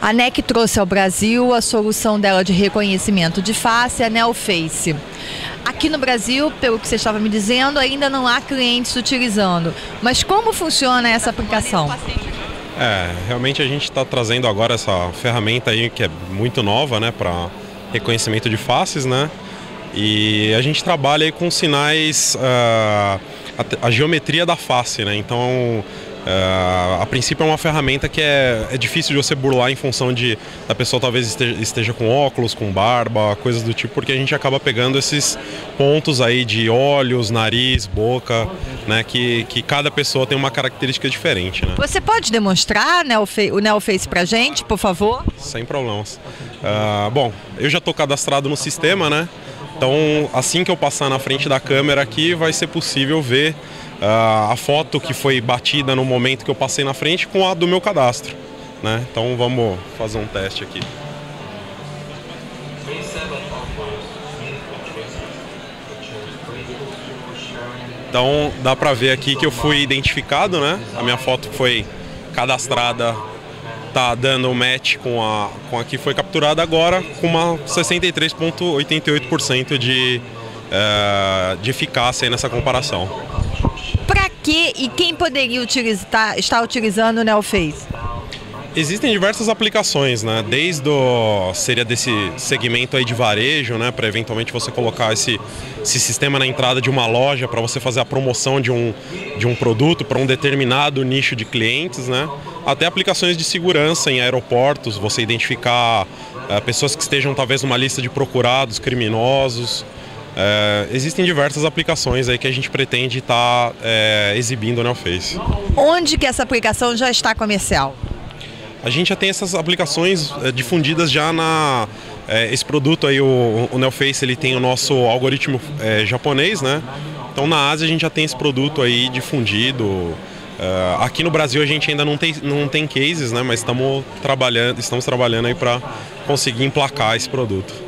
A NEC trouxe ao Brasil a solução dela de reconhecimento de face, a NeoFace. Aqui no Brasil, pelo que você estava me dizendo, ainda não há clientes utilizando. Mas como funciona essa aplicação? É, realmente a gente está trazendo agora essa ferramenta aí que é muito nova, né, para reconhecimento de faces, né? E a gente trabalha aí com sinais, uh, a, a, geometria da face, né? Então Uh, a princípio é uma ferramenta que é, é difícil de você burlar em função de a pessoa talvez esteja, esteja, com óculos, com barba, coisas do tipo, porque a gente acaba pegando esses pontos aí de olhos, nariz, boca, né, que, que cada pessoa tem uma característica diferente, né? Você pode demonstrar né, o NeoFace pra gente, por favor? Sem problemas. Uh, bom, eu já estou cadastrado no sistema, né? Então, assim que eu passar na frente da câmera aqui, vai ser possível ver a foto que foi batida no momento que eu passei na frente com a do meu cadastro. Né? Então vamos fazer um teste aqui. Então dá pra ver aqui que eu fui identificado, né? A minha foto foi cadastrada, tá dando match com a, com a que foi capturada agora, com uma 63,88% de, uh, de eficácia nessa comparação que e quem poderia utilizar, estar utilizando o NeoFace? Existem diversas aplicações, né? Desde o seria desse segmento aí de varejo, né, para eventualmente você colocar esse, esse sistema na entrada de uma loja para você fazer a promoção de um, de um produto para um determinado nicho de clientes, né? Até aplicações de segurança em aeroportos, você identificar uh, pessoas que estejam talvez numa lista de procurados, criminosos, é, existem diversas aplicações aí que a gente pretende estar tá, é, exibindo no Face. Onde que essa aplicação já está comercial? A gente já tem essas aplicações é, difundidas já na é, esse produto aí o, o Neoface ele tem o nosso algoritmo é, japonês, né? Então na Ásia a gente já tem esse produto aí difundido. Uh, aqui no Brasil a gente ainda não tem, não tem cases, né? Mas estamos trabalhando, estamos trabalhando aí para conseguir emplacar esse produto.